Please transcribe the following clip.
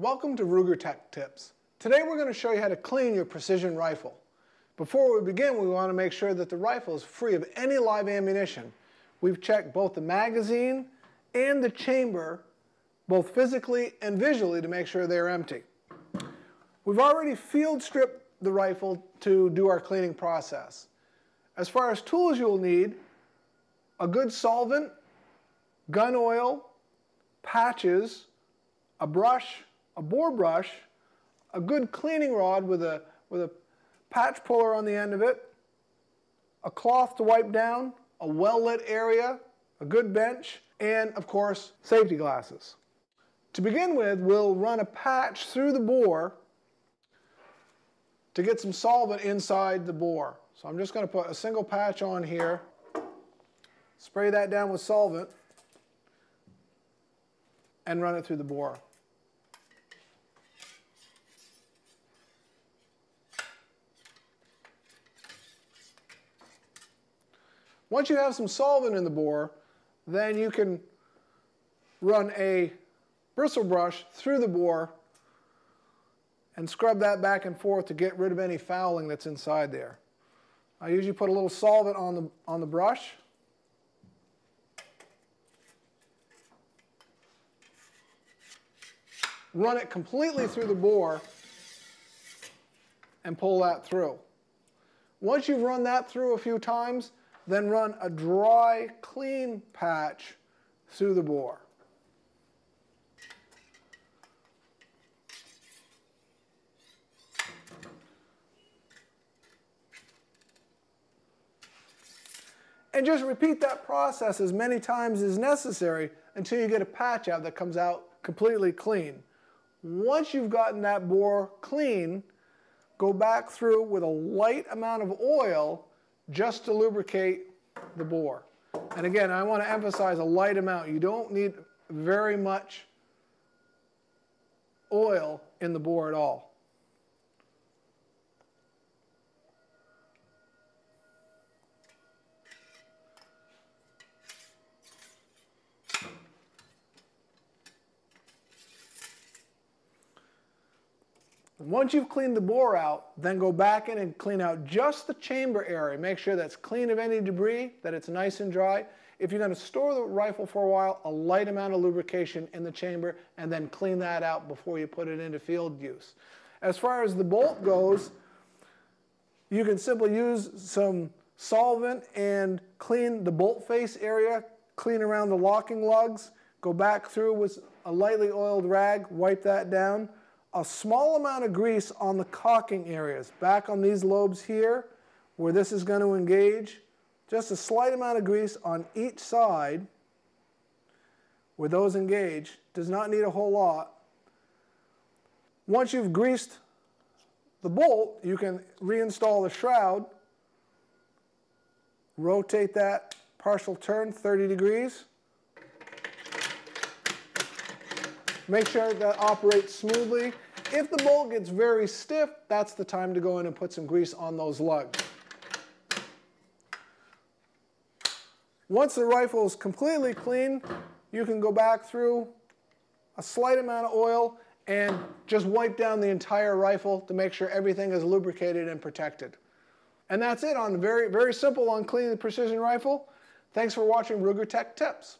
Welcome to Ruger Tech Tips. Today we're going to show you how to clean your precision rifle. Before we begin, we want to make sure that the rifle is free of any live ammunition. We've checked both the magazine and the chamber, both physically and visually, to make sure they're empty. We've already field stripped the rifle to do our cleaning process. As far as tools you'll need, a good solvent, gun oil, patches, a brush, a bore brush, a good cleaning rod with a, with a patch puller on the end of it, a cloth to wipe down, a well-lit area, a good bench, and of course, safety glasses. To begin with, we'll run a patch through the bore to get some solvent inside the bore. So I'm just going to put a single patch on here, spray that down with solvent, and run it through the bore. Once you have some solvent in the bore, then you can run a bristle brush through the bore and scrub that back and forth to get rid of any fouling that's inside there. I usually put a little solvent on the, on the brush. Run it completely through the bore and pull that through. Once you've run that through a few times, then run a dry, clean patch through the bore. And just repeat that process as many times as necessary until you get a patch out that comes out completely clean. Once you've gotten that bore clean, go back through with a light amount of oil just to lubricate the bore. And again, I want to emphasize a light amount. You don't need very much oil in the bore at all. Once you've cleaned the bore out, then go back in and clean out just the chamber area. Make sure that's clean of any debris, that it's nice and dry. If you're going to store the rifle for a while, a light amount of lubrication in the chamber and then clean that out before you put it into field use. As far as the bolt goes, you can simply use some solvent and clean the bolt face area, clean around the locking lugs, go back through with a lightly oiled rag, wipe that down a small amount of grease on the cocking areas, back on these lobes here, where this is going to engage, just a slight amount of grease on each side where those engage, does not need a whole lot. Once you've greased the bolt, you can reinstall the shroud, rotate that partial turn 30 degrees, Make sure that operates smoothly. If the bolt gets very stiff, that's the time to go in and put some grease on those lugs. Once the rifle is completely clean, you can go back through a slight amount of oil and just wipe down the entire rifle to make sure everything is lubricated and protected. And that's it on very, very simple on cleaning the precision rifle. Thanks for watching Ruger Tech Tips.